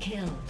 kill.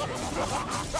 ハハハハ!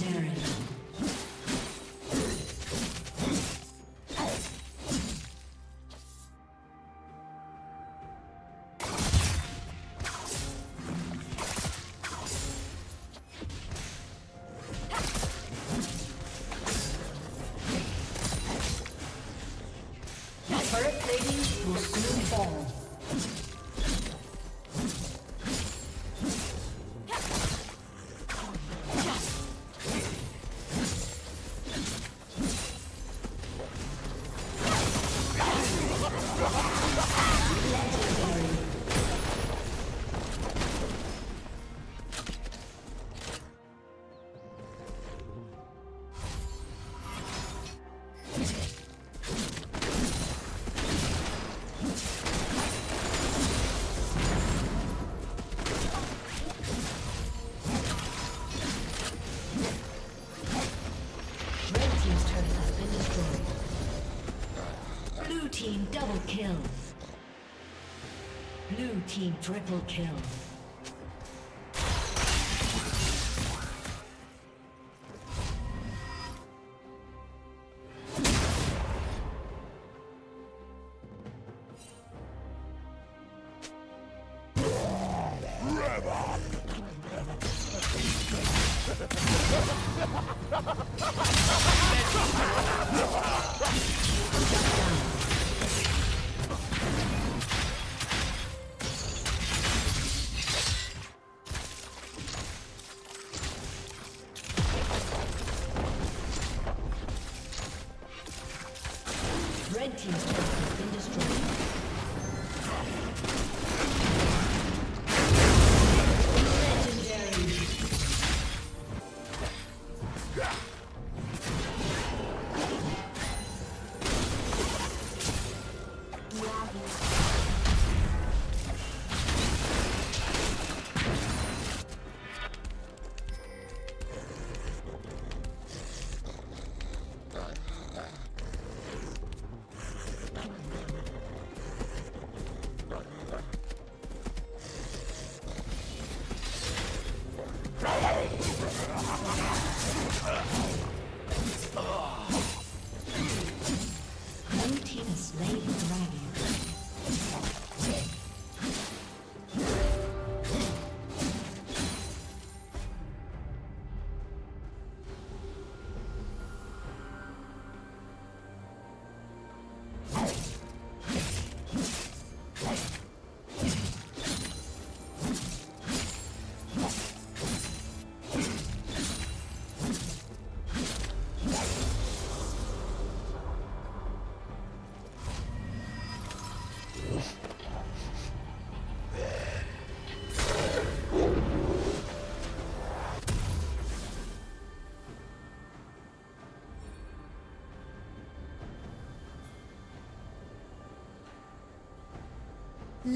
Legendary. Team triple kill. team's turret.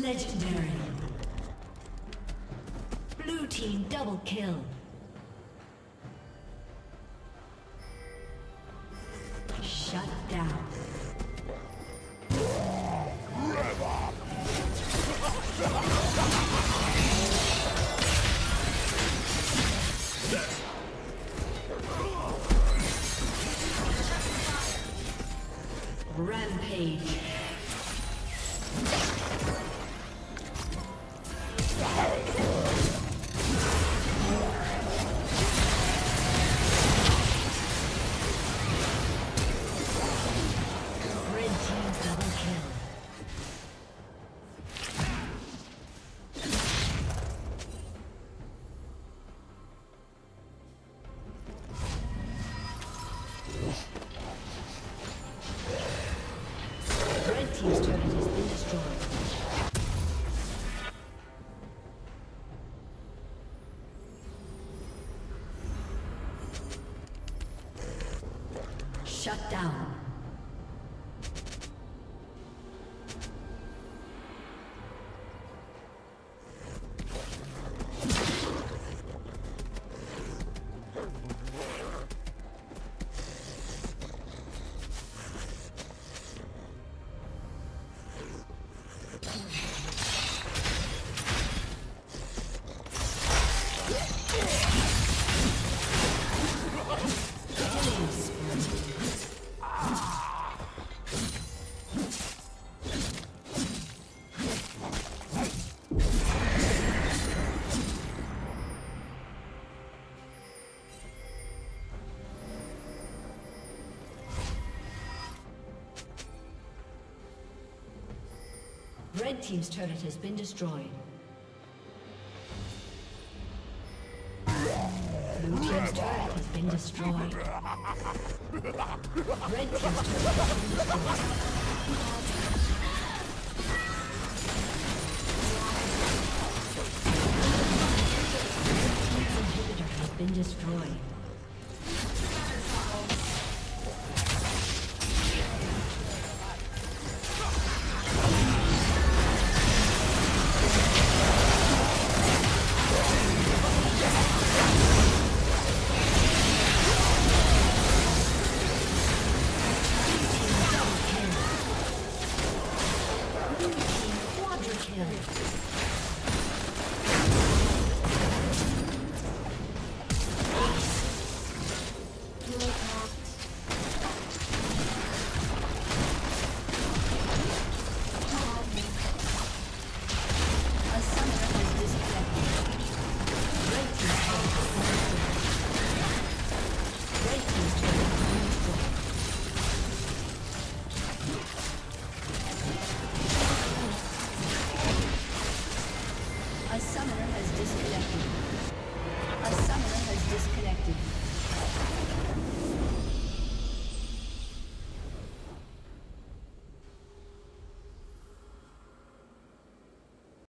Legendary. Blue team double kill. Shut down. Rampage. Shut down. Red Team's turret has been destroyed. Blue Team's turret has been destroyed. Red Team's turret has been destroyed. inhibitor has been destroyed.